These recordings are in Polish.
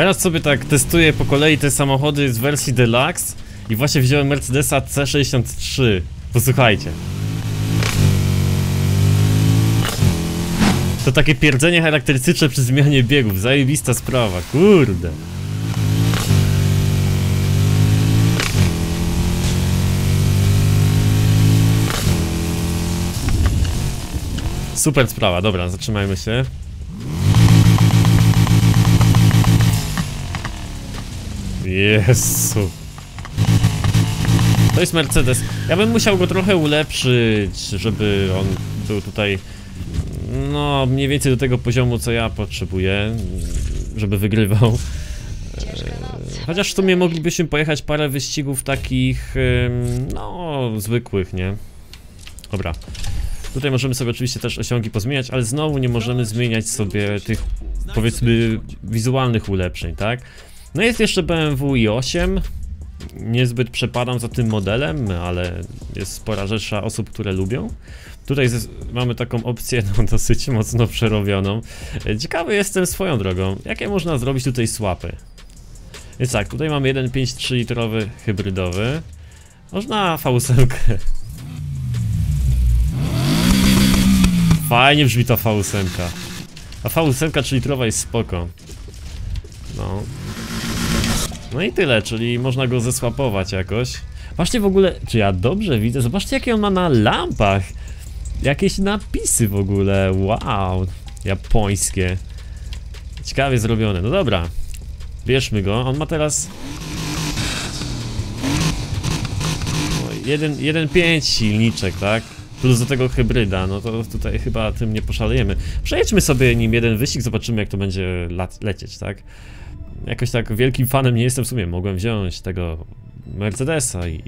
Teraz sobie tak testuję po kolei te samochody z wersji Deluxe i właśnie wziąłem Mercedesa C63. Posłuchajcie. To takie pierdzenie charakterystyczne przy zmianie biegów, zajebista sprawa, kurde. Super sprawa, dobra, zatrzymajmy się. Jezu. To jest Mercedes. Ja bym musiał go trochę ulepszyć, żeby on był tutaj no mniej więcej do tego poziomu co ja potrzebuję, żeby wygrywał. E, Chociaż w sumie moglibyśmy pojechać parę wyścigów takich, no zwykłych, nie? Dobra. Tutaj możemy sobie oczywiście też osiągi pozmieniać, ale znowu nie możemy zmieniać sobie tych, powiedzmy, wizualnych ulepszeń, tak? No jest jeszcze BMW i8. Niezbyt przepadam za tym modelem, ale jest spora rzesza osób, które lubią. Tutaj mamy taką opcję no, dosyć mocno przerobioną. Ciekawy jestem swoją drogą, jakie można zrobić tutaj swapy. Więc tak, tutaj mamy 1.5 litrowy hybrydowy. Można V8. Fajnie brzmi ta V8. A V8 3 litrowa jest spoko. No. No i tyle, czyli można go zesłapować jakoś. Właśnie w ogóle, czy ja dobrze widzę? Zobaczcie jakie on ma na lampach. Jakieś napisy w ogóle, wow. Japońskie. Ciekawie zrobione, no dobra. Bierzmy go, on ma teraz... O, jeden- 1.5 silniczek, tak? Plus do tego hybryda, no to tutaj chyba tym nie poszalejemy. Przejedźmy sobie nim jeden wyścig, zobaczymy jak to będzie lecieć, tak? Jakoś tak wielkim fanem nie jestem w sumie, mogłem wziąć tego Mercedesa i...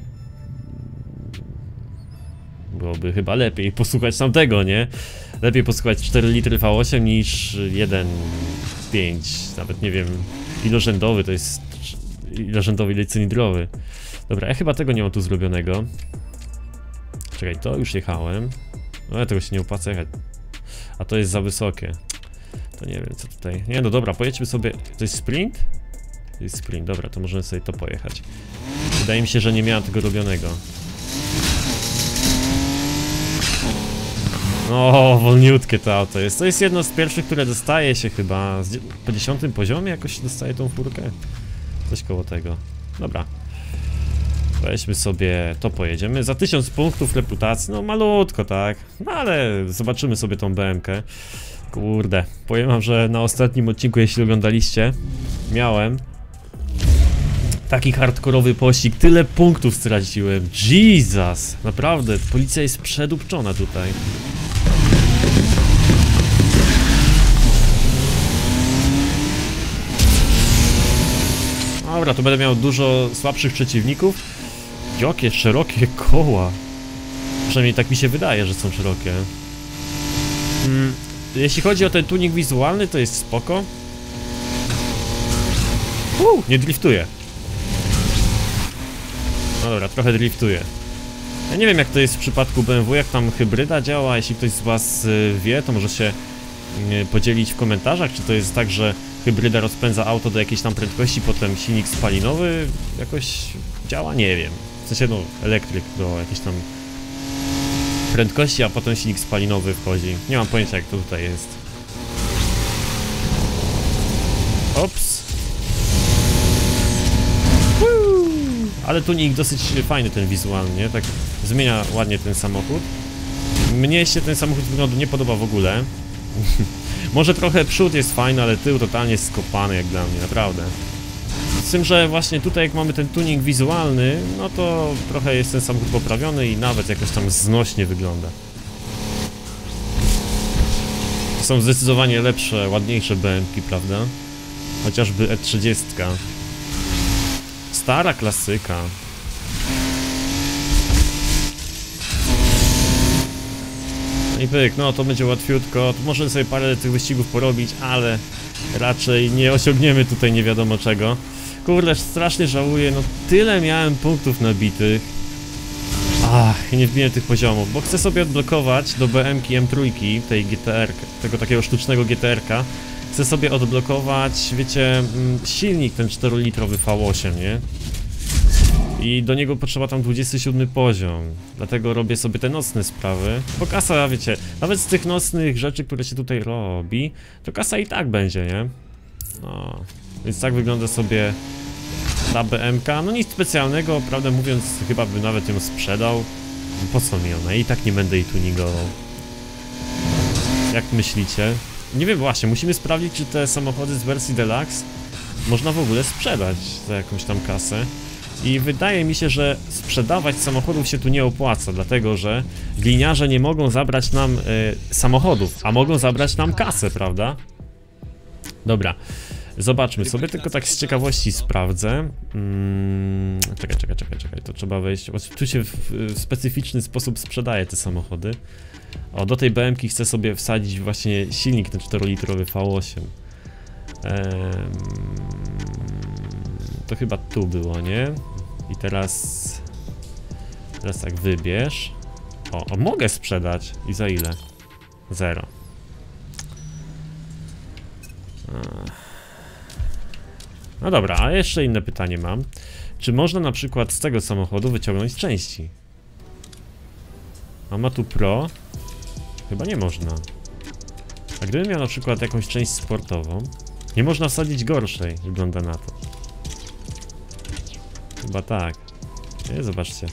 Byłoby chyba lepiej posłuchać tamtego, nie? Lepiej posłuchać 4 litry V8 niż 1.5, nawet nie wiem, ilorzędowy to jest... ilorzędowy ile cylindrowy. Dobra, ja chyba tego nie mam tu zrobionego. Czekaj, to już jechałem. No ja tego się nie opłaca jechać. A to jest za wysokie. To nie wiem co tutaj. Nie no dobra, pojedźmy sobie. To jest sprint? To jest sprint, dobra, to możemy sobie to pojechać. Wydaje mi się, że nie miałem tego robionego. O, wolniutkie to auto jest. To jest jedno z pierwszych, które dostaje się chyba. Po dziesiątym poziomie jakoś dostaje tą furkę. Coś koło tego. Dobra. Weźmy sobie, to pojedziemy. Za 1000 punktów reputacji, no malutko, tak? No ale zobaczymy sobie tą BMK. Kurde, powiem wam, że na ostatnim odcinku, jeśli oglądaliście, miałem taki hardkorowy pościg, tyle punktów straciłem. Jesus! Naprawdę, policja jest przedupczona tutaj. Dobra, to będę miał dużo słabszych przeciwników. Jakie szerokie koła. Przynajmniej tak mi się wydaje, że są szerokie. Mm, jeśli chodzi o ten tuning wizualny, to jest spoko. Uuu, nie driftuje. No dobra, trochę driftuje. Ja nie wiem jak to jest w przypadku BMW, jak tam hybryda działa, jeśli ktoś z was y, wie, to może się y, podzielić w komentarzach, czy to jest tak, że hybryda rozpędza auto do jakiejś tam prędkości, potem silnik spalinowy jakoś działa? Nie wiem. W sensie no, elektryk do jakiejś tam prędkości, a potem silnik spalinowy wchodzi. Nie mam pojęcia jak to tutaj jest. Ops. Woo! Ale tunik dosyć fajny ten wizualnie, tak zmienia ładnie ten samochód. Mnie się ten samochód wyglądu nie podoba w ogóle. Może trochę przód jest fajny, ale tył totalnie skopany jak dla mnie, naprawdę. Z tym, że właśnie tutaj jak mamy ten tuning wizualny, no to trochę jest ten samochód poprawiony i nawet jakoś tam znośnie wygląda. Są zdecydowanie lepsze, ładniejsze BMki, prawda? Chociażby E30. Stara klasyka. No i pyk, no to będzie łatwiutko, to możemy sobie parę tych wyścigów porobić, ale raczej nie osiągniemy tutaj nie wiadomo czego. Kurde, strasznie żałuję, no tyle miałem punktów nabitych. Ach, nie wbiję tych poziomów, bo chcę sobie odblokować do BMki M3, tej GTR, tego takiego sztucznego GTR-ka, chcę sobie odblokować, wiecie, mm, silnik ten 4-litrowy V8, nie? I do niego potrzeba tam 27 poziom. Dlatego robię sobie te nocne sprawy. Bo kasa, wiecie, nawet z tych nocnych rzeczy, które się tutaj robi, to kasa i tak będzie, nie? No, więc tak wygląda sobie ta BMK. No nic specjalnego, prawdę mówiąc, chyba bym nawet ją sprzedał. Po co mi ona? I tak nie będę jej tuningował. Jak myślicie? Nie wiem, właśnie, musimy sprawdzić, czy te samochody z wersji Deluxe można w ogóle sprzedać za jakąś tam kasę. I wydaje mi się, że sprzedawać samochodów się tu nie opłaca, dlatego że gliniarze nie mogą zabrać nam y, samochodów, a mogą zabrać nam kasę, prawda? Dobra, zobaczmy sobie, tylko tak z ciekawości sprawdzę. Mm, czekaj, czekaj, czekaj, czekaj, to trzeba wejść. Tu się w, w specyficzny sposób sprzedaje te samochody. O, do tej BMki chcę sobie wsadzić właśnie silnik ten 4-litrowy V8. Ehm, to chyba tu było, nie? I teraz... Teraz tak wybierz. O, o, mogę sprzedać. I za ile? Zero. No dobra, a jeszcze inne pytanie mam. Czy można na przykład z tego samochodu wyciągnąć części? A ma tu Pro? Chyba nie można. A gdybym miał na przykład jakąś część sportową, nie można wsadzić gorszej, wygląda na to. Chyba tak. Nie, zobaczcie.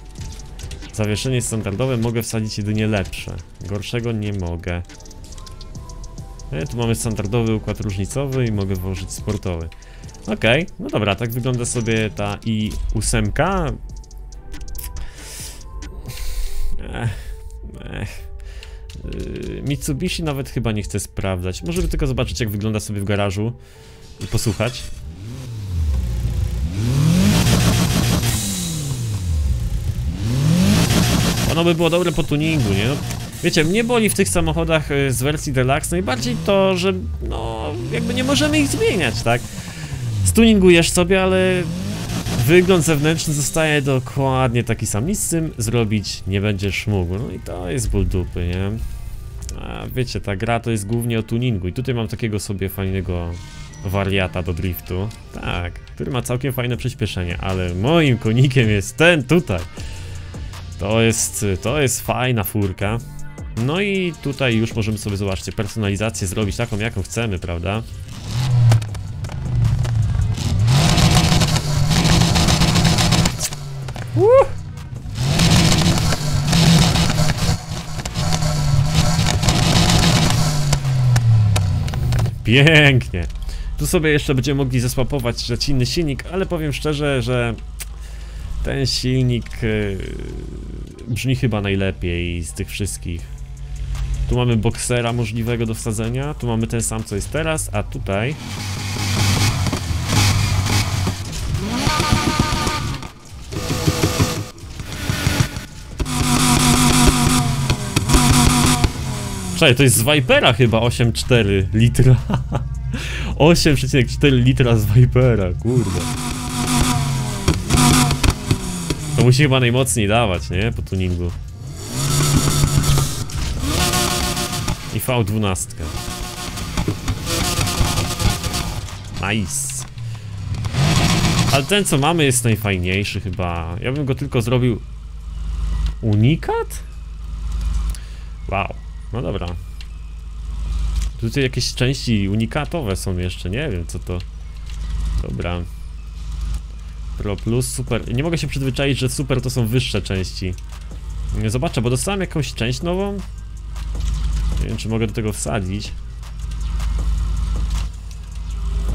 Zawieszenie standardowe mogę wsadzić jedynie lepsze. Gorszego nie mogę. Nie, tu mamy standardowy układ różnicowy i mogę włożyć sportowy. Okej, okay, no dobra, tak wygląda sobie ta i8. Ech, ech. Yy, Mitsubishi nawet chyba nie chcę sprawdzać. Może by tylko zobaczyć jak wygląda sobie w garażu i posłuchać. Ono by było dobre po tuningu, nie? Wiecie, mnie boli w tych samochodach y, z wersji Deluxe najbardziej to, że no jakby nie możemy ich zmieniać, tak? Stuningujesz sobie, ale wygląd zewnętrzny zostaje dokładnie taki sam. Nic z tym zrobić nie będziesz mógł. No i to jest ból dupy, nie? A wiecie, ta gra to jest głównie o tuningu i tutaj mam takiego sobie fajnego wariata do driftu. Tak, który ma całkiem fajne przyspieszenie, ale moim konikiem jest ten tutaj. To jest, to jest fajna furka. No i tutaj już możemy sobie, zobaczcie, personalizację zrobić taką, jaką chcemy, prawda? Pięknie. Tu sobie jeszcze będziemy mogli zesłapować inny silnik, ale powiem szczerze, że ten silnik yy, brzmi chyba najlepiej z tych wszystkich. Tu mamy boksera możliwego do wsadzenia, tu mamy ten sam co jest teraz, a tutaj... Czekaj, to jest z Vipera chyba 8,4 litra. 8,4 litra z Vipera, kurde. To musi chyba najmocniej dawać, nie? Po tuningu. I V12. Nice. Ale ten co mamy jest najfajniejszy chyba. Ja bym go tylko zrobił... Unikat? Wow. No dobra. Tutaj jakieś części unikatowe są jeszcze, nie wiem co to... Dobra. Pro Plus, Super. Nie mogę się przyzwyczaić, że Super to są wyższe części. Zobaczę, bo dostałem jakąś część nową. Nie wiem, czy mogę do tego wsadzić.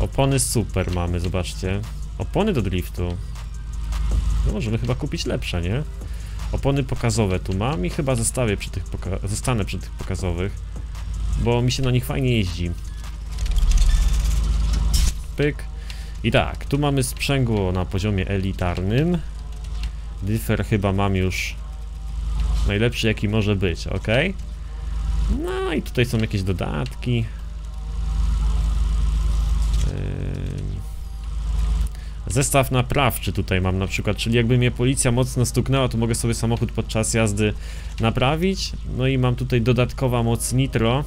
Opony Super mamy, zobaczcie. Opony do driftu. No możemy chyba kupić lepsze, nie? Opony pokazowe tu mam i chyba zostawię przy tych zostanę przy tych pokazowych. Bo mi się na nich fajnie jeździ. Pyk. I tak, tu mamy sprzęgło na poziomie elitarnym. Differ chyba mam już najlepszy jaki może być, ok? No i tutaj są jakieś dodatki. Zestaw naprawczy tutaj mam na przykład, czyli jakby mnie policja mocno stuknęła, to mogę sobie samochód podczas jazdy naprawić. No i mam tutaj dodatkowa moc nitro.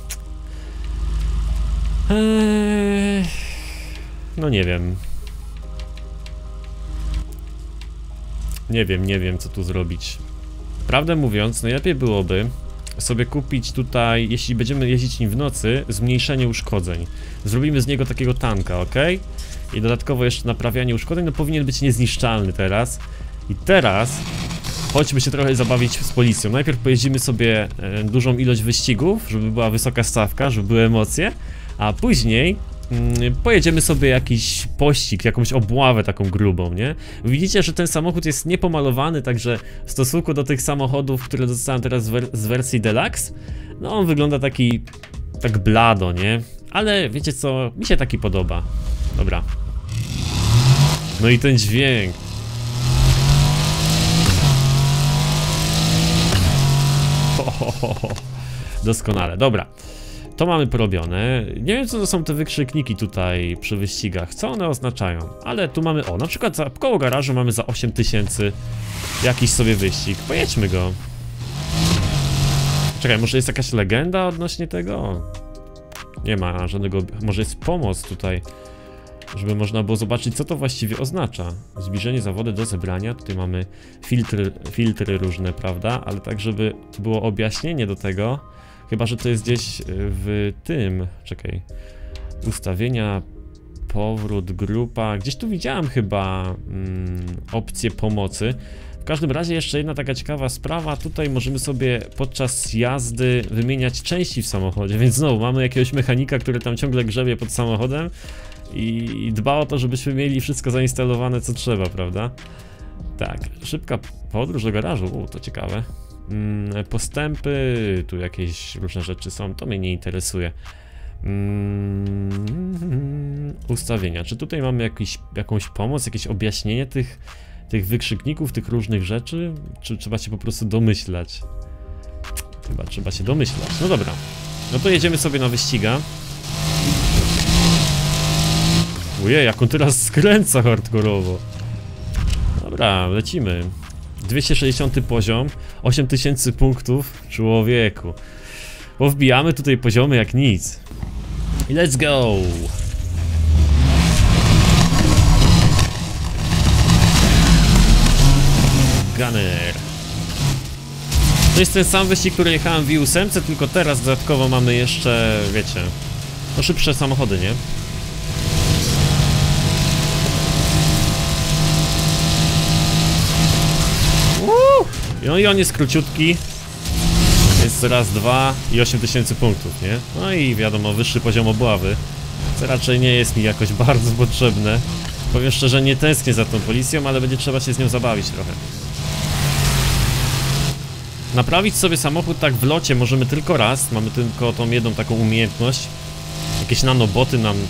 Eee No nie wiem. Nie wiem, nie wiem co tu zrobić. Prawdę mówiąc, najlepiej byłoby sobie kupić tutaj, jeśli będziemy jeździć nim w nocy, zmniejszenie uszkodzeń. Zrobimy z niego takiego tanka, ok? I dodatkowo jeszcze naprawianie uszkodzeń, no powinien być niezniszczalny teraz. I teraz chodźmy się trochę zabawić z policją. Najpierw pojeździmy sobie e, dużą ilość wyścigów, żeby była wysoka stawka, żeby były emocje, a później mm, pojedziemy sobie jakiś pościg, jakąś obławę taką grubą, nie? Widzicie, że ten samochód jest niepomalowany, także w stosunku do tych samochodów, które dostałem teraz z, wer z wersji Deluxe, no on wygląda taki, tak blado, nie? Ale wiecie co, mi się taki podoba. Dobra. No i ten dźwięk. Ho. Doskonale, dobra. To mamy porobione. Nie wiem, co to są te wykrzykniki tutaj przy wyścigach, co one oznaczają, ale tu mamy, o, na przykład za, koło garażu mamy za 8000 jakiś sobie wyścig. Pojedźmy go. Czekaj, może jest jakaś legenda odnośnie tego? Nie ma żadnego, może jest pomoc tutaj, żeby można było zobaczyć, co to właściwie oznacza. Zbliżenie zawody do zebrania, tutaj mamy filtry, filtry różne, prawda, ale tak, żeby było objaśnienie do tego, Chyba, że to jest gdzieś y, w tym. Czekaj. Ustawienia, powrót, grupa. Gdzieś tu widziałem chyba mm, opcję pomocy. W każdym razie jeszcze jedna taka ciekawa sprawa. Tutaj możemy sobie podczas jazdy wymieniać części w samochodzie, więc znowu mamy jakiegoś mechanika, który tam ciągle grzebie pod samochodem i dba o to, żebyśmy mieli wszystko zainstalowane co trzeba, prawda? Tak, szybka podróż do garażu, U, to ciekawe. Mm, postępy, tu jakieś różne rzeczy są, to mnie nie interesuje. Mm, ustawienia. Czy tutaj mamy jakiś, jakąś pomoc, jakieś objaśnienie tych, tych wykrzykników, tych różnych rzeczy? Czy trzeba się po prostu domyślać? Chyba trzeba się domyślać. No dobra. No to jedziemy sobie na wyściga. Ojej, jak on teraz skręca hardkorowo. Dobra, lecimy. 260 poziom, 8000 punktów, człowieku. Bo wbijamy tutaj poziomy jak nic. Let's go! Gunner. To jest ten sam wyścig, który jechałem w i tylko teraz dodatkowo mamy jeszcze, wiecie, no szybsze samochody, nie? No i on jest króciutki. Jest raz, dwa i 8000 punktów, nie? No i wiadomo, wyższy poziom obławy. Co raczej nie jest mi jakoś bardzo potrzebne. Powiem szczerze, nie tęsknię za tą policją, ale będzie trzeba się z nią zabawić trochę. Naprawić sobie samochód tak w locie możemy tylko raz. Mamy tylko tą jedną taką umiejętność. Jakieś nanoboty nam, yy,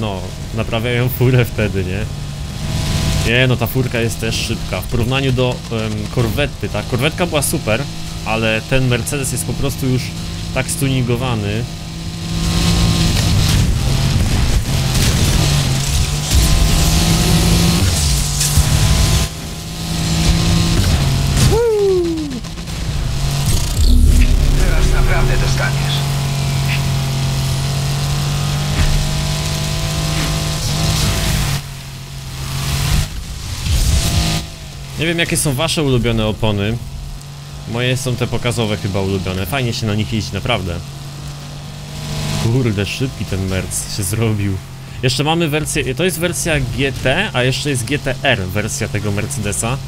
no, naprawiają furę wtedy, nie? Nie, no ta furka jest też szybka. W porównaniu do um, korwety, tak? Korwetka była super, ale ten Mercedes jest po prostu już tak stuningowany. Nie wiem jakie są wasze ulubione opony. Moje są te pokazowe chyba ulubione. Fajnie się na nich jeździ, naprawdę. Kurde, szybki ten Merc się zrobił. Jeszcze mamy wersję, to jest wersja GT, a jeszcze jest GTR wersja tego Mercedesa.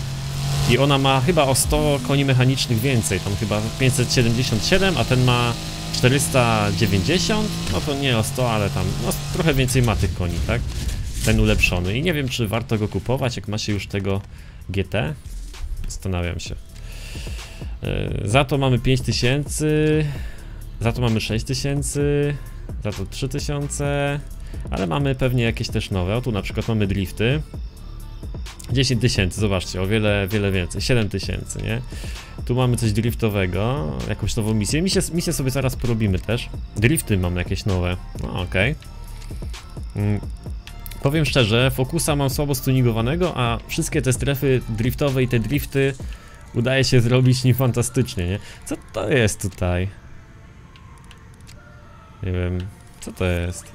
I ona ma chyba o 100 koni mechanicznych więcej, tam chyba 577, a ten ma 490, no to nie o 100, ale tam, no trochę więcej ma tych koni, tak? Ten ulepszony i nie wiem czy warto go kupować, jak ma się już tego GT? Zastanawiam się. E, za to mamy 5000, za to mamy 6000, za to 3000, ale mamy pewnie jakieś też nowe. O tu na przykład mamy drifty. 10 tysięcy, zobaczcie, o wiele, wiele więcej, 7 tysięcy, nie? Tu mamy coś driftowego, jakąś nową misję, misję, misję sobie zaraz porobimy też. Drifty mamy jakieś nowe, no okej. Okay. Powiem szczerze, Focusa mam słabo stuningowanego, a wszystkie te strefy driftowe i te drifty udaje się zrobić nim fantastycznie, nie? Co to jest tutaj? Nie wiem, co to jest?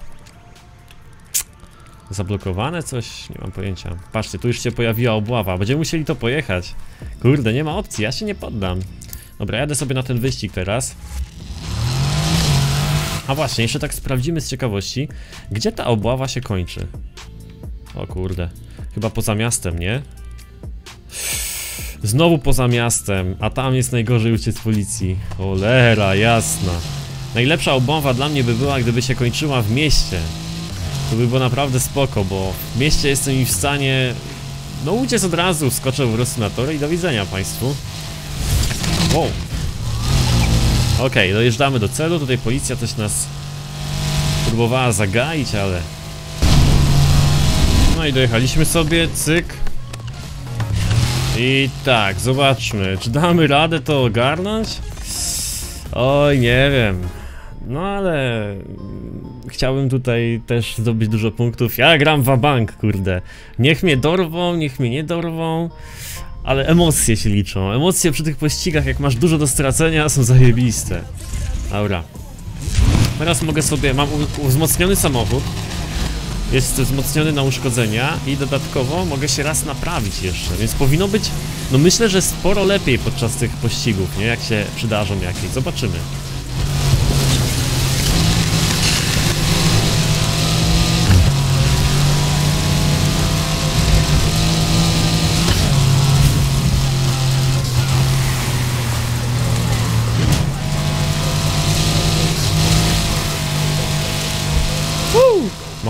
Zablokowane coś? Nie mam pojęcia. Patrzcie, tu już się pojawiła obława. Będziemy musieli to pojechać. Kurde, nie ma opcji, ja się nie poddam. Dobra, jadę sobie na ten wyścig teraz. A właśnie, jeszcze tak sprawdzimy z ciekawości, gdzie ta obława się kończy. O kurde, chyba poza miastem, nie? Znowu poza miastem, a tam jest najgorzej uciec policji. Cholera, jasna. Najlepsza obława dla mnie by była, gdyby się kończyła w mieście. To by było naprawdę spoko, bo w mieście jestem już w stanie... No uciec od razu, skoczę po prostu na tory i do widzenia Państwu. Wow. Okej, dojeżdżamy do celu, tutaj policja coś nas próbowała zagaić, ale... No i dojechaliśmy sobie, cyk. I tak, zobaczmy, czy damy radę to ogarnąć? Oj, nie wiem. No ale chciałbym tutaj też zdobyć dużo punktów. Ja gram w bank, kurde. Niech mnie dorwą, niech mnie nie dorwą. Ale emocje się liczą. Emocje przy tych pościgach, jak masz dużo do stracenia, są zajebiste. Dobra. Teraz mogę sobie, mam wzmocniony samochód. Jest wzmocniony na uszkodzenia i dodatkowo mogę się raz naprawić jeszcze, więc powinno być, no myślę, że sporo lepiej podczas tych pościgów, nie? Jak się przydarzą jakieś. Zobaczymy.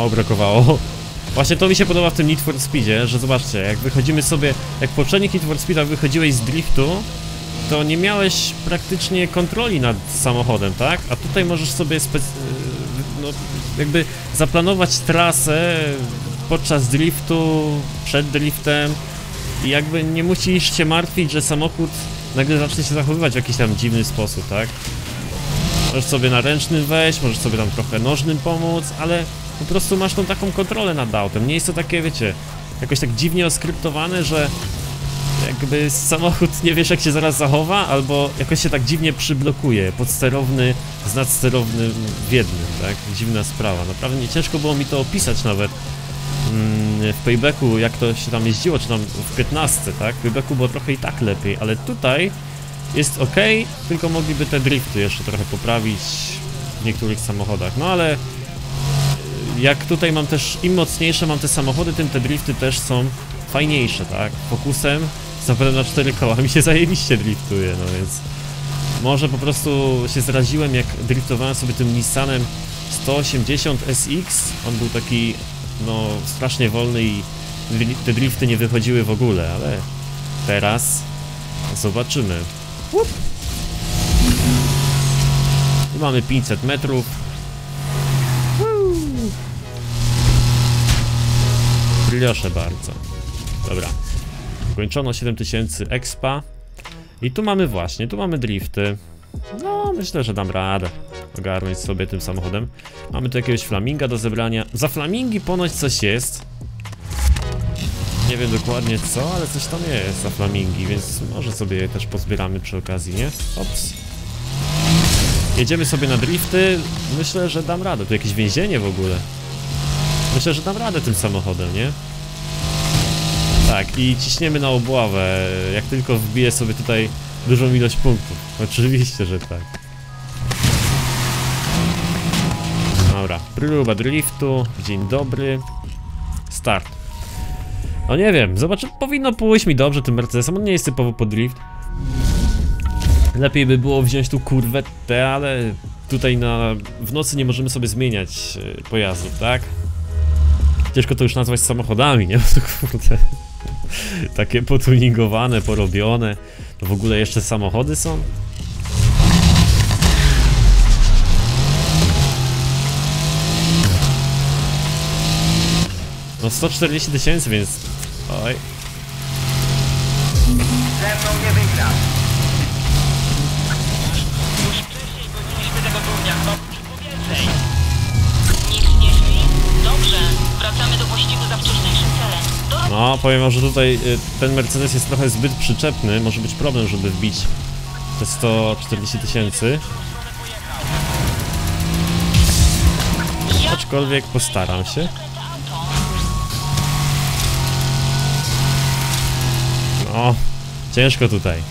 Mało brakowało. Właśnie to mi się podoba w tym Need for Speedzie, że zobaczcie, jak wychodzimy sobie, jak w poprzednich Need for Speedach wychodziłeś z driftu, to nie miałeś praktycznie kontroli nad samochodem, tak? A tutaj możesz sobie spe- no, jakby zaplanować trasę podczas driftu, przed driftem i jakby nie musisz się martwić, że samochód nagle zacznie się zachowywać w jakiś tam dziwny sposób, tak? Możesz sobie na ręcznym wejść, możesz sobie tam trochę nożnym pomóc, ale po prostu masz tą taką kontrolę nad autem. Nie jest to takie, wiecie, jakoś tak dziwnie oskryptowane, że jakby samochód nie wiesz jak się zaraz zachowa, albo jakoś się tak dziwnie przyblokuje, podsterowny z nadsterownym w jednym, tak? Dziwna sprawa. Naprawdę nie ciężko było mi to opisać nawet mm, w Paybacku, jak to się tam jeździło, czy tam w 15, tak? W Paybacku było trochę i tak lepiej, ale tutaj jest ok, tylko mogliby te drifty jeszcze trochę poprawić w niektórych samochodach. No ale jak tutaj mam też, im mocniejsze mam te samochody, tym te drifty też są fajniejsze, tak? Fokusem zapewne na cztery koła mi się zajebiście driftuje, no więc może po prostu się zraziłem jak driftowałem sobie tym Nissanem 180 SX, on był taki no strasznie wolny i te drifty nie wychodziły w ogóle, ale teraz zobaczymy. Mamy 500 metrów. Proszę bardzo. Dobra. Kończono 7000 expa. I tu mamy właśnie, tu mamy drifty. No, myślę, że dam radę ogarnąć sobie tym samochodem. Mamy tu jakiegoś flaminga do zebrania. Za flamingi ponoć coś jest. Nie wiem dokładnie co, ale coś tam jest za flamingi, więc może sobie je też pozbieramy przy okazji, nie? Ops. Jedziemy sobie na drifty. Myślę, że dam radę. Tu jakieś więzienie w ogóle. Myślę, że dam radę tym samochodem, nie? Tak, i ciśniemy na obławę, jak tylko wbiję sobie tutaj dużą ilość punktów. Oczywiście, że tak. Dobra, próba driftu, dzień dobry. Start. No nie wiem, zobaczę, powinno pójść mi dobrze tym Mercedesem, on nie jest typowo pod drift. Lepiej by było wziąć tu kurwetę, ale tutaj na, w nocy nie możemy sobie zmieniać e, pojazdów, tak? Ciężko to już nazwać samochodami, nie? To kurde, takie potuningowane, porobione. To w ogóle jeszcze samochody są? No 140 tysięcy, więc... Oj. No, powiem że tutaj y, ten Mercedes jest trochę zbyt przyczepny, może być problem, żeby wbić te 140 tysięcy. Aczkolwiek postaram się. No, ciężko tutaj.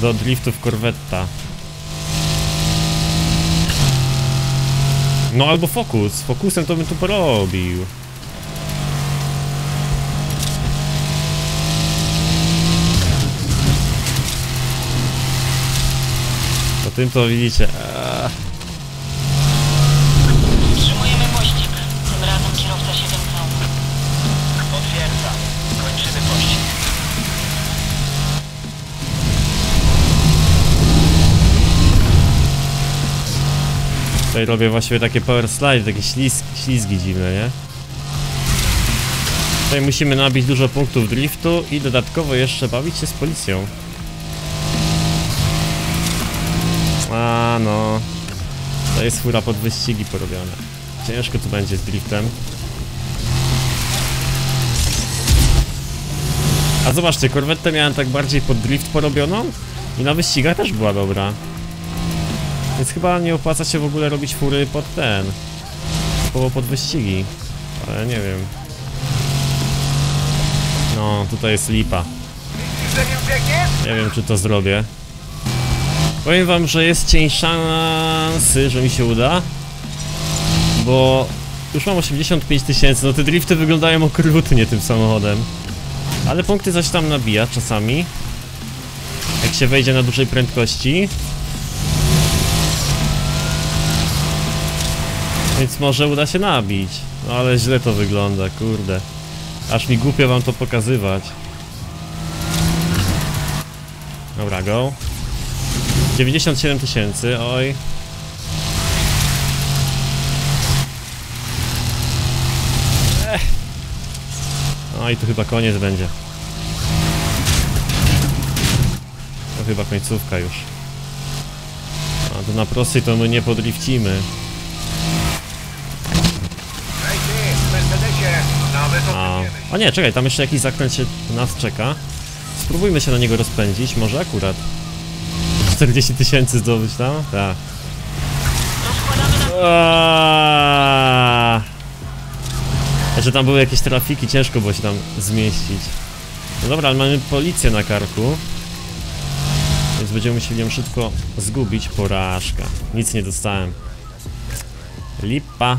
Do driftów korwetta. No albo fokus. Fokusem to bym tu porobił. Tym to widzicie. Eee, Wstrzymujemy pościg. Tym razem kierowca się wymknął. Potwierdzam. Kończymy pościg. Tutaj robię właściwie takie power slide, takie ślizgi, ślizgi dziwne, nie? Tutaj musimy nabić dużo punktów driftu i dodatkowo jeszcze bawić się z policją. No. To jest fura pod wyścigi porobione. Ciężko tu będzie z driftem. A zobaczcie, korwetę miałem tak bardziej pod drift porobioną i na wyścigach też była dobra. Więc chyba nie opłaca się w ogóle robić fury pod ten. Typowo pod wyścigi. Ale nie wiem. No, tutaj jest lipa. Nie wiem, czy to zrobię. Powiem wam, że jest cień szansy, że mi się uda. Bo już mam 85 tysięcy, no te drifty wyglądają okrutnie tym samochodem. Ale punkty coś tam nabija czasami. Jak się wejdzie na dużej prędkości. Więc może uda się nabić. No ale źle to wygląda, kurde. Aż mi głupio wam to pokazywać. Dobra, go. 97 tysięcy, oj. Ech. No i tu chyba koniec będzie. To chyba końcówka już. A to na prostej to my nie. Nawet A, o nie, czekaj, tam jeszcze jakiś zakręt się nas czeka. Spróbujmy się na niego rozpędzić, może akurat. 40 tysięcy zdobyć tam? Tak. Rozkładamy na... Aaaa. Że tam były jakieś trafiki, ciężko było się tam zmieścić. No dobra, ale mamy policję na karku. Więc będziemy musieli ją szybko zgubić. Porażka. Nic nie dostałem. Lipa.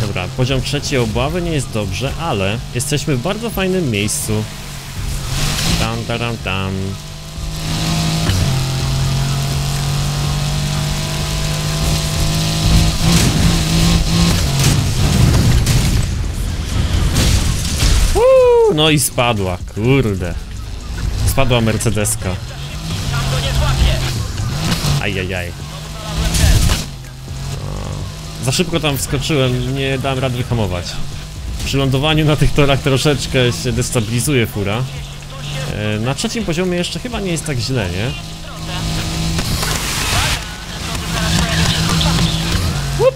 Dobra, poziom trzeci obławy nie jest dobrze, ale jesteśmy w bardzo fajnym miejscu. Tam, tam, tam. Uuu, no i spadła, kurde. Spadła Mercedeska. Ajajaj. Za szybko tam wskoczyłem, nie dałem rady wyhamować. Przy lądowaniu na tych torach troszeczkę się destabilizuje fura. E, Na trzecim poziomie jeszcze chyba nie jest tak źle, nie? Łup.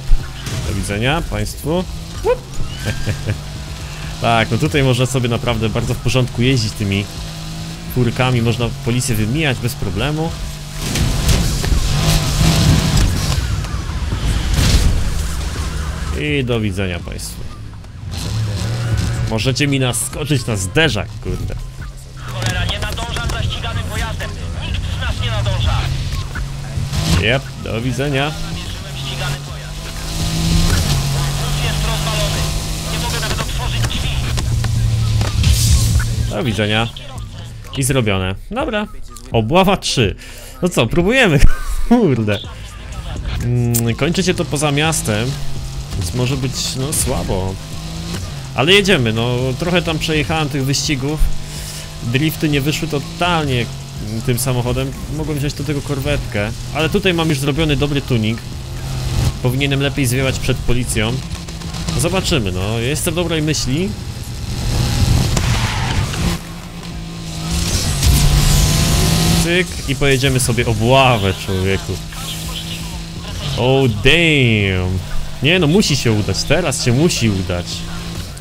Do widzenia Państwu. Tak, no tutaj można sobie naprawdę bardzo w porządku jeździć tymi furkami, można policję wymijać bez problemu. I do widzenia Państwu. Możecie mi naskoczyć na zderzak, kurde. Cholera, nie nadążam za ściganym pojazdem. Nikt z nas nie nadąża. Jep, do widzenia. Namierzyłem ścigany pojazd. Wóz jest rozwalony. Nie mogę nawet otworzyć drzwi. Do widzenia. I zrobione. Dobra. Obława 3. No co, próbujemy. Kurde. Mm, kończycie to poza miastem. Więc może być, no, słabo. Ale jedziemy, no. Trochę tam przejechałem tych wyścigów. Drifty nie wyszły totalnie tym samochodem. Mogłem wziąć do tego korwetkę. Ale tutaj mam już zrobiony dobry tuning. Powinienem lepiej zwiewać przed policją. Zobaczymy, no. Jestem dobrej myśli. Cyk i pojedziemy sobie obławę, człowieku. Oh damn. Nie no, musi się udać, teraz się musi udać.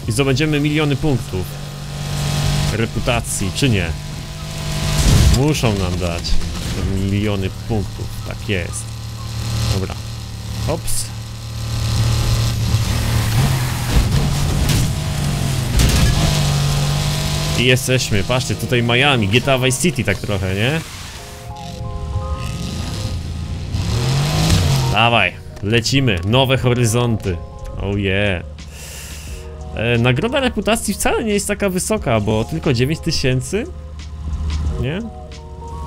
I zdobędziemy miliony punktów. Reputacji, czy nie? Muszą nam dać miliony punktów, tak jest. Dobra. Ops. I jesteśmy, patrzcie, tutaj Miami, GTA Vice City tak trochę, nie? Dawaj, lecimy, nowe horyzonty. Oh yeah. E, nagroda reputacji wcale nie jest taka wysoka, bo tylko 9000 Nie?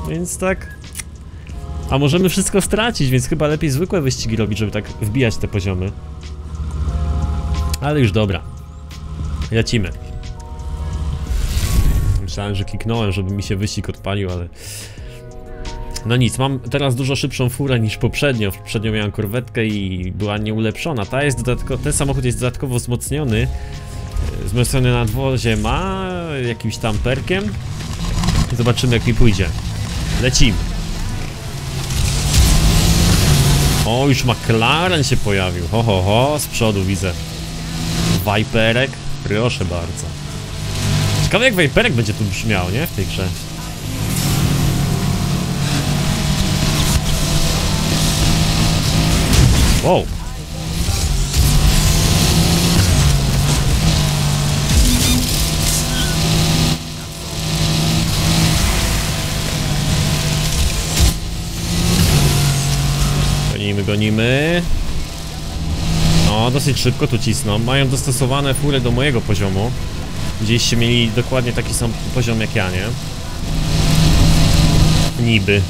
Więc tak... A możemy wszystko stracić, więc chyba lepiej zwykłe wyścigi robić, żeby tak wbijać te poziomy. Ale już dobra. Lecimy. Myślałem, że kliknąłem, żeby mi się wyścig odpalił, ale... No nic, mam teraz dużo szybszą furę niż poprzednio. Poprzednio miałem korwetkę i była nieulepszona. Ta jest dodatkowo, ten samochód jest dodatkowo wzmocniony. E, Wzmocniony nadwozie ma jakimś tam perkiem. Zobaczymy jak mi pójdzie. Lecimy. O, już McLaren się pojawił. Ho, ho, ho, z przodu widzę. Viperek, proszę bardzo. Ciekawe jak Viperek będzie tu brzmiał, nie? W tej grze. Wow. Gonimy, gonimy. No, dosyć szybko tu cisną. Mają dostosowane fury do mojego poziomu. Gdzieście mieli dokładnie taki sam poziom jak ja, nie? Niby.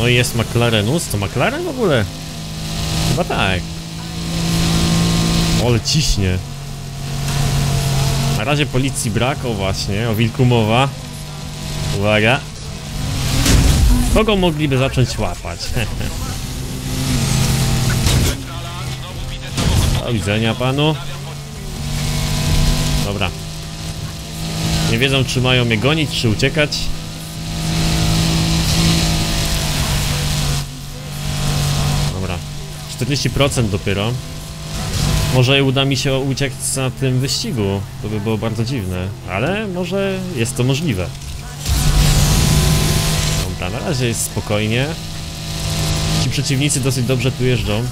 No i jest McLarenus. To McLaren w ogóle? Chyba tak. O, ale ciśnie. Na razie policji brak, o właśnie, o wilku mowa. Uwaga. Kogo mogliby zacząć łapać? Do widzenia panu. Dobra. Nie wiedzą, czy mają mnie gonić, czy uciekać. 40% dopiero. Może uda mi się uciec na tym wyścigu. To by było bardzo dziwne. Ale może jest to możliwe. Dobra, na razie jest spokojnie. Ci przeciwnicy dosyć dobrze tu jeżdżą.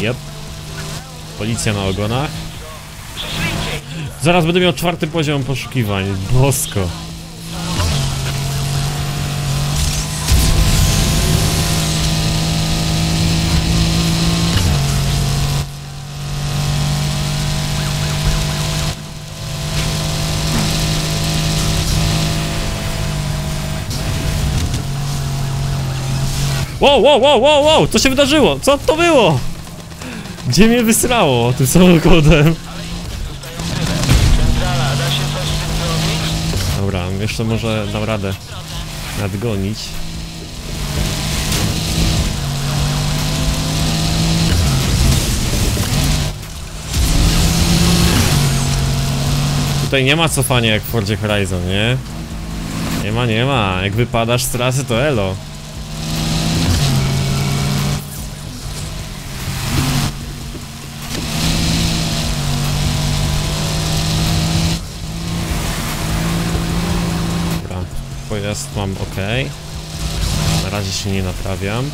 Yep. Policja na ogonach. Zaraz będę miał czwarty poziom poszukiwań. Bosko. Wow, wow, wow, wow, wow, co się wydarzyło? Co to było? Gdzie mnie wysrało tym samochodem? Dobra, jeszcze może dam radę nadgonić. Tutaj nie ma cofania jak w Fordzie Horizon, nie? Nie ma, nie ma. Jak wypadasz z trasy to elo. Pojazd mam ok. Na razie się nie naprawiam.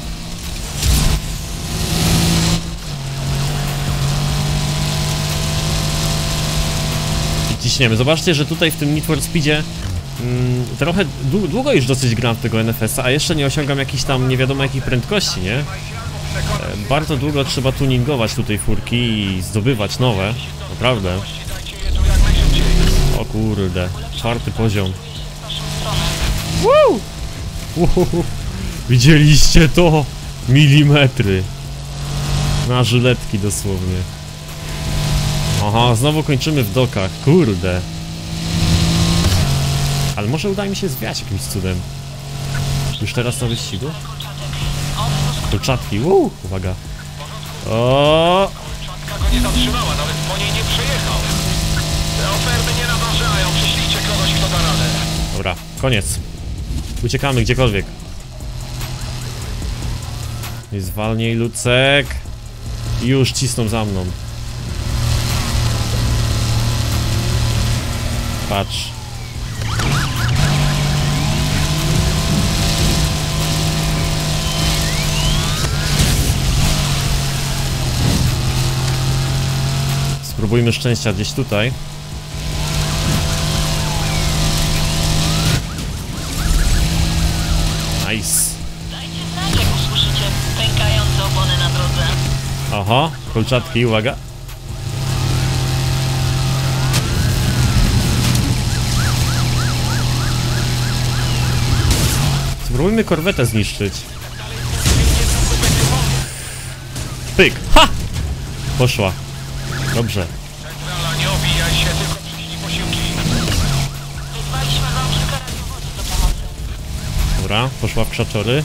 I ciśniemy. Zobaczcie, że tutaj w tym Need for Speedzie mm, trochę dłu- długo już dosyć gram tego NFS-a, a jeszcze nie osiągam jakichś tam nie wiadomo jakich prędkości, nie? E, Bardzo długo trzeba tuningować tutaj furki i zdobywać nowe. Naprawdę. O kurde, czwarty poziom. Woo! Uhuhu. Widzieliście to? Milimetry. Na żyletki dosłownie. Aha, znowu kończymy w dokach, kurde. Ale może uda mi się zwiać jakimś cudem. Już teraz na wyścigu? Kolczatki, wow, uwaga. O, Czatka go nie zatrzymała, nawet po niej nie przejechał. Te oferty nie nadążają, przyślijcie kogoś, kto da radę. Dobra, koniec. Uciekamy gdziekolwiek. I zwalnij Lucek. Już cisną za mną. Patrz. Spróbujmy szczęścia gdzieś tutaj. Oho, kolczatki, uwaga. Spróbujmy korwetę zniszczyć. Pyk! Ha! Poszła. Dobrze. Dobra, poszła w krzaczory.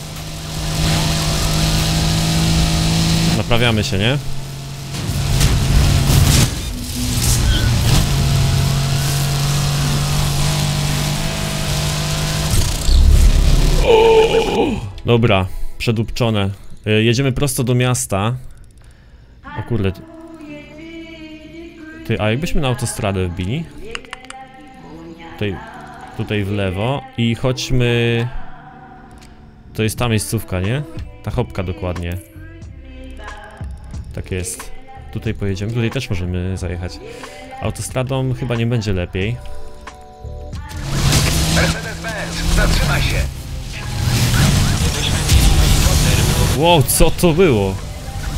Naprawiamy się, nie? Dobra, przedupczone. Y, Jedziemy prosto do miasta. O kurde. Ty, a jakbyśmy na autostradę wbili? Tutaj, tutaj w lewo i chodźmy... To jest ta miejscówka, nie? Ta chopka dokładnie. Tak jest. Tutaj pojedziemy. Tutaj też możemy zajechać. Autostradą chyba nie będzie lepiej. Mercedes-Benz, zatrzymaj się. Wow, co to było?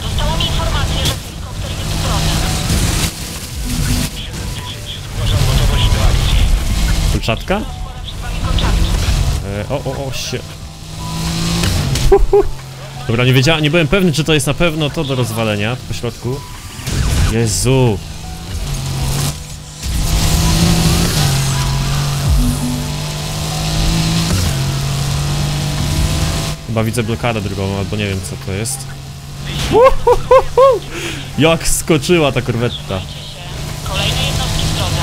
Dostałam informację, że helikopter jest w drodze. Kolczatka? E, o, o, o, się. Uhu. Dobra, nie wiedziałem, nie byłem pewny, czy to jest na pewno to do rozwalenia po środku. Jezu. Chyba widzę blokadę drugą, albo nie wiem co to jest. Uhuhuhu. Jak skoczyła ta korwetta. Trzymajcie się. Kolejne jednostki w drodze.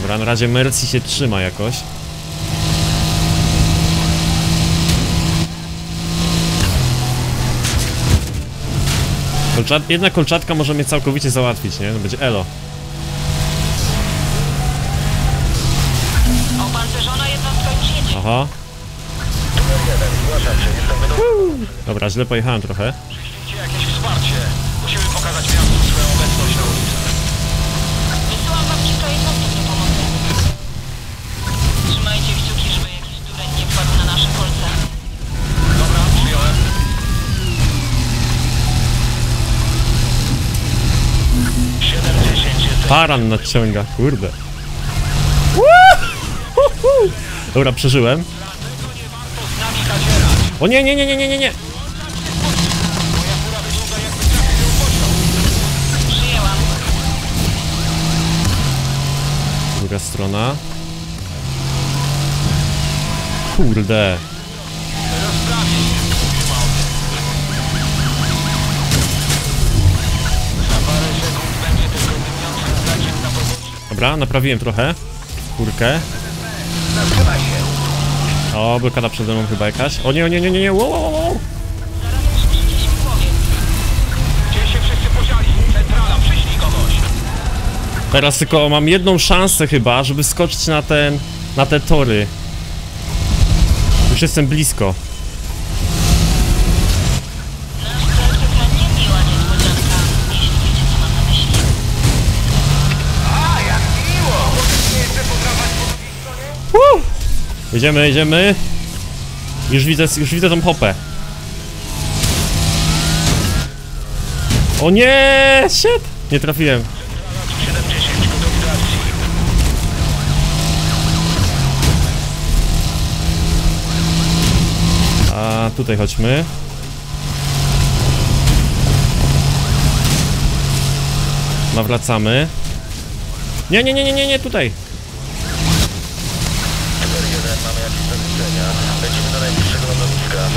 Dobra, na razie Mercy się trzyma jakoś. Kolczat... Jedna kolczatka może mnie całkowicie załatwić, nie? To będzie elo. Aha. Dobra, źle pojechałem trochę. Przyślijcie jakieś wsparcie. Musimy pokazać miastu swoją Paran nadciąga, kurde. Dobra, przeżyłem. O nie, nie, nie, nie, nie, nie, nie. Druga strona. Kurde. Dobra, naprawiłem trochę. Kurkę. O, blokada przede mną chyba jakaś. O nie, o nie, nie, nie, nie, wow, wow, wow. Teraz tylko mam jedną szansę chyba, żeby skoczyć na ten, na te tory. Już jestem blisko. Nasz cel czeka niemiła niespodzianka, jeśli wiecie, co mam na myśli. A, jak miło! Możesz mnie jeszcze podrapać po drugiej stronie? Jedziemy, jedziemy. Już widzę, już widzę tą hopę. O nie, shit! Nie trafiłem. 70, gotowi do akcji. A tutaj chodźmy. Nawracamy. Nie, nie, nie, nie, nie, nie, tutaj.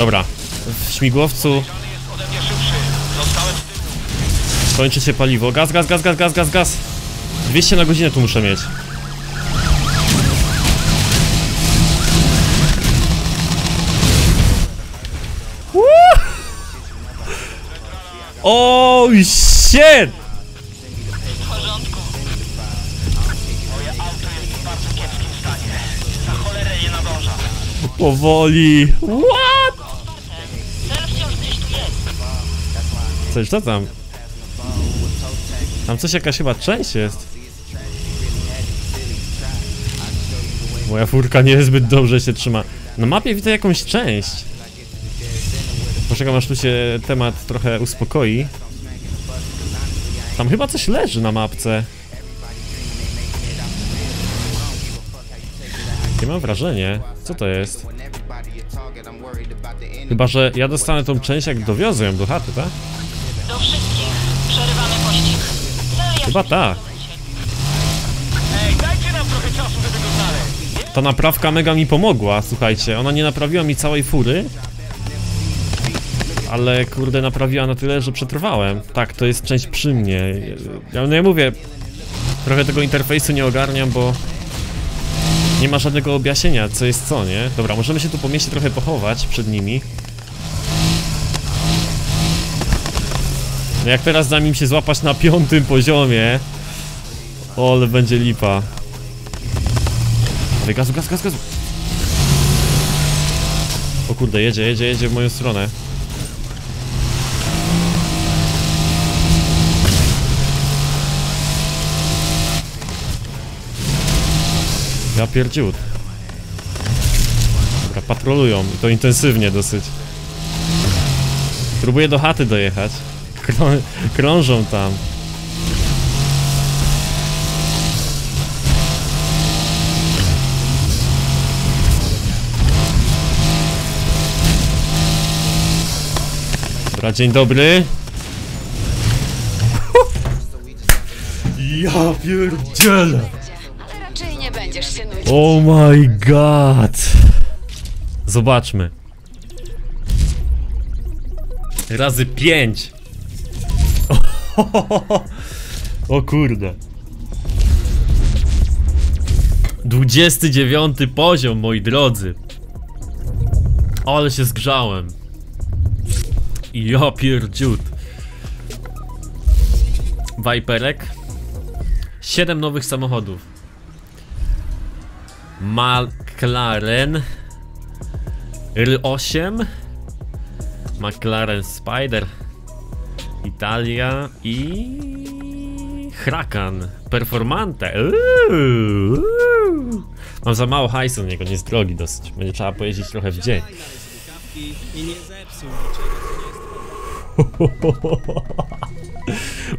Dobra. W śmigłowcu kończy się paliwo. Gaz, gaz, gaz, gaz, gaz, gaz, gaz. 200 na godzinę tu muszę mieć. Uuu! O shit! W porządku. Moje auto jest w bardzo kiepskim stanie. Za cholerę nie nadąża. Powoli. What? Cel wciąż gdzieś tu jest. Coś, co tam? Tam coś jakaś chyba część jest. Moja furka niezbyt dobrze się trzyma. Na mapie widzę jakąś część. Poczekam aż tu się temat trochę uspokoi. Tam chyba coś leży na mapce. Nie mam wrażenie. Co to jest? Chyba, że ja dostanę tą część jak dowiozę ją do chaty, tak? Do wszystkich. Przerywamy pościg. Cel jasny. Chyba tak. Ta naprawka mega mi pomogła, słuchajcie. Ona nie naprawiła mi całej fury. Ale kurde, naprawiła na tyle, że przetrwałem. Tak, to jest część przy mnie. Ja, no ja mówię, trochę tego interfejsu nie ogarniam, bo nie ma żadnego objaśnienia, co jest co, nie? Dobra, możemy się tu po mieście trochę pochować przed nimi. No jak teraz da mi się złapać na piątym poziomie, o, ale będzie lipa. Dawaj, gazu, gazu, gazu, gazu. O kurde, jedzie, jedzie, jedzie w moją stronę. Ja pierdziut. Dobra, patrolują i to intensywnie dosyć. Próbuję do chaty dojechać. Krą krążą tam. Dobra, dzień dobry. Ja pierdzielę. Ale raczej nie będziesz się nudzić. Oh my god. Zobaczmy. Razy pięć. O kurde. 29 poziom, moi drodzy. Ale się zgrzałem. Ja pierdziut. Viperek. 7 nowych samochodów. McLaren R8 McLaren Spider Italia i Huracan Performante Uuu, uuu. Mam za mało hajsu na niego, nie jest drogi dosyć Będzie trzeba pojeździć trochę w dzień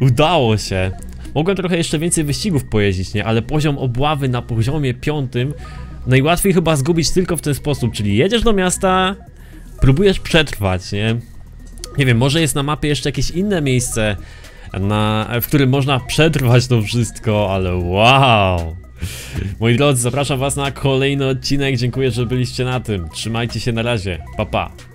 Udało się Mogłem trochę jeszcze więcej wyścigów pojeździć, nie? Ale poziom obławy na poziomie piątym Najłatwiej chyba zgubić tylko w ten sposób Czyli jedziesz do miasta Próbujesz przetrwać, nie? Nie wiem, może jest na mapie jeszcze jakieś inne miejsce na, w którym można przetrwać to wszystko, ale wow! Moi drodzy, zapraszam was na kolejny odcinek, dziękuję, że byliście na tym. Trzymajcie się na razie, pa pa!